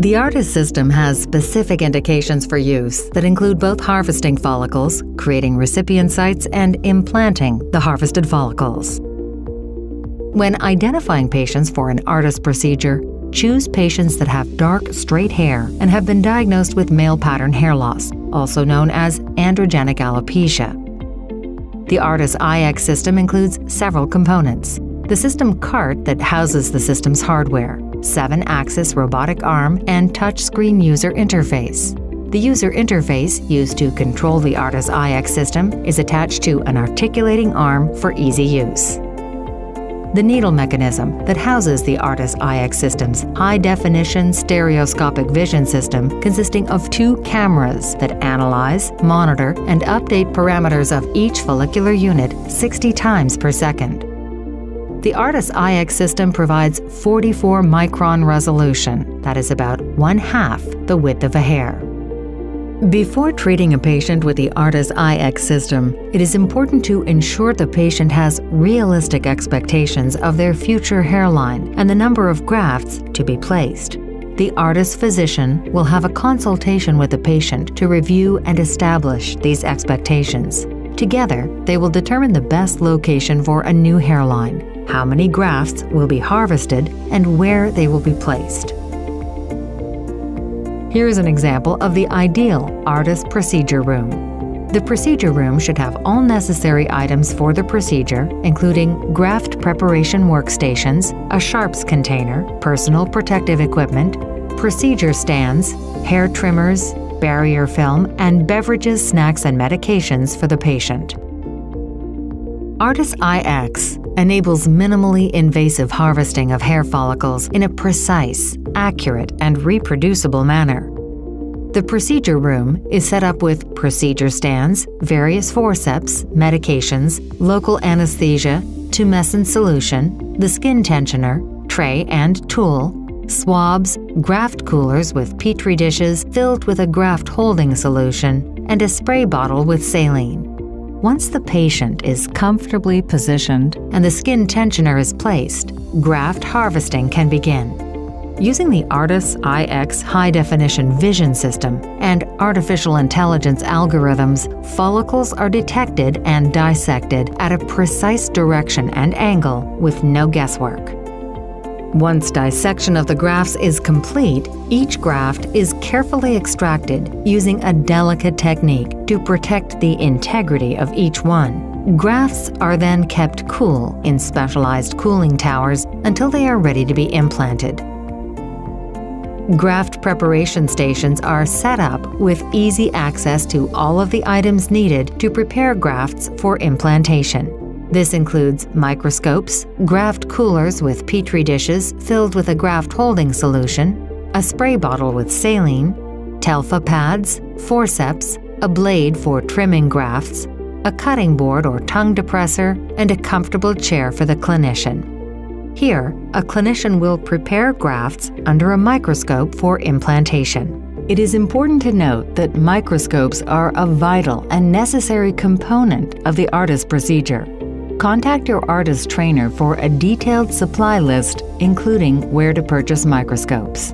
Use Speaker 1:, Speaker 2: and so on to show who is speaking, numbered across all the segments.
Speaker 1: The ARTAS system has specific indications for use that include both harvesting follicles, creating recipient sites, and implanting the harvested follicles. When identifying patients for an ARTAS procedure, choose patients that have dark, straight hair and have been diagnosed with male pattern hair loss, also known as androgenic alopecia. The ARTAS iX system includes several components. The system cart that houses the system's hardware, 7-axis robotic arm, and touchscreen user interface. The user interface used to control the ARTAS iX system is attached to an articulating arm for easy use. The needle mechanism that houses the ARTAS iX system's high-definition stereoscopic vision system consisting of two cameras that analyze, monitor, and update parameters of each follicular unit 60 times per second. The ARTAS iX system provides 44 micron resolution, that is about one half the width of a hair. Before treating a patient with the ARTAS iX system, it is important to ensure the patient has realistic expectations of their future hairline and the number of grafts to be placed. The ARTAS physician will have a consultation with the patient to review and establish these expectations. Together, they will determine the best location for a new hairline how many grafts will be harvested, and where they will be placed. Here is an example of the ideal ARTAS procedure room. The procedure room should have all necessary items for the procedure, including graft preparation workstations, a sharps container, personal protective equipment, procedure stands, hair trimmers, barrier film, and beverages, snacks, and medications for the patient. ARTAS iX enables minimally invasive harvesting of hair follicles in a precise, accurate, and reproducible manner. The procedure room is set up with procedure stands, various forceps, medications, local anesthesia, tumescent solution, the skin tensioner, tray and tool, swabs, graft coolers with petri dishes filled with a graft holding solution, and a spray bottle with saline. Once the patient is comfortably positioned and the skin tensioner is placed, graft harvesting can begin. Using the ARTAS iX high definition vision system and artificial intelligence algorithms, follicles are detected and dissected at a precise direction and angle with no guesswork. Once dissection of the grafts is complete, each graft is carefully extracted using a delicate technique to protect the integrity of each one. Grafts are then kept cool in specialized cooling towers until they are ready to be implanted. Graft preparation stations are set up with easy access to all of the items needed to prepare grafts for implantation. This includes microscopes, graft coolers with petri dishes filled with a graft holding solution, a spray bottle with saline, TELFA pads, forceps, a blade for trimming grafts, a cutting board or tongue depressor, and a comfortable chair for the clinician. Here, a clinician will prepare grafts under a microscope for implantation. It is important to note that microscopes are a vital and necessary component of the ARTAS procedure contact your ARTAS trainer for a detailed supply list, including where to purchase microscopes.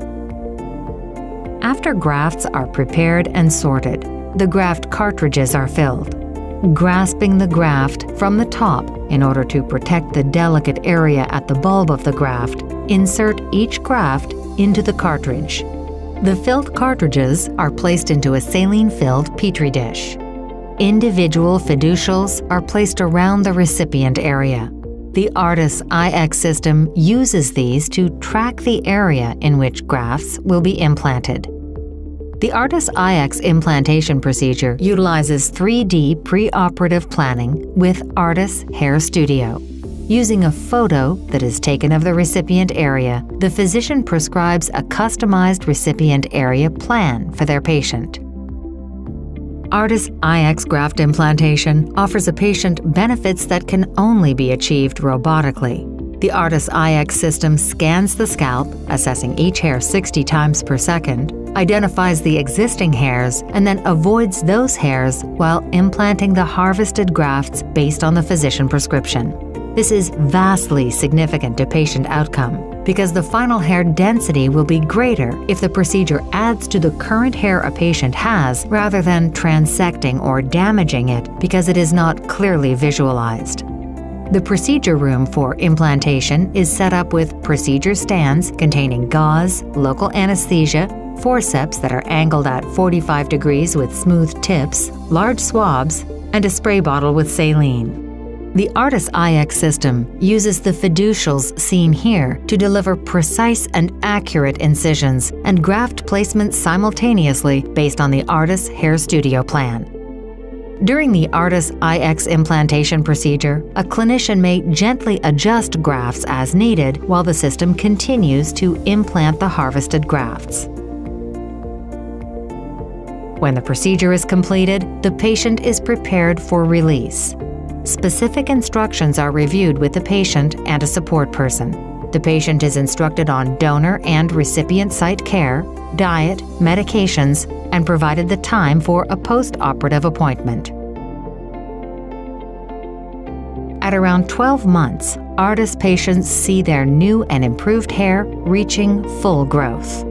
Speaker 1: After grafts are prepared and sorted, the graft cartridges are filled. Grasping the graft from the top in order to protect the delicate area at the bulb of the graft, insert each graft into the cartridge. The filled cartridges are placed into a saline-filled petri dish. Individual fiducials are placed around the recipient area. The ARTAS iX system uses these to track the area in which grafts will be implanted. The ARTAS iX implantation procedure utilizes 3D preoperative planning with ARTAS Hair Studio. Using a photo that is taken of the recipient area, the physician prescribes a customized recipient area plan for their patient. ARTAS iX graft implantation offers a patient benefits that can only be achieved robotically. The ARTAS iX system scans the scalp, assessing each hair 60 times per second, identifies the existing hairs, and then avoids those hairs while implanting the harvested grafts based on the physician prescription. This is vastly significant to patient outcome because the final hair density will be greater if the procedure adds to the current hair a patient has rather than transecting or damaging it because it is not clearly visualized. The procedure room for implantation is set up with procedure stands containing gauze, local anesthesia, forceps that are angled at 45 degrees with smooth tips, large swabs, and a spray bottle with saline. The ARTAS iX system uses the fiducials seen here to deliver precise and accurate incisions and graft placement simultaneously based on the ARTAS Hair Studio plan. During the ARTAS iX implantation procedure, a clinician may gently adjust grafts as needed while the system continues to implant the harvested grafts. When the procedure is completed, the patient is prepared for release. Specific instructions are reviewed with the patient and a support person. The patient is instructed on donor and recipient site care, diet, medications, and provided the time for a post operative appointment. At around 12 months, ARTAS patients see their new and improved hair reaching full growth.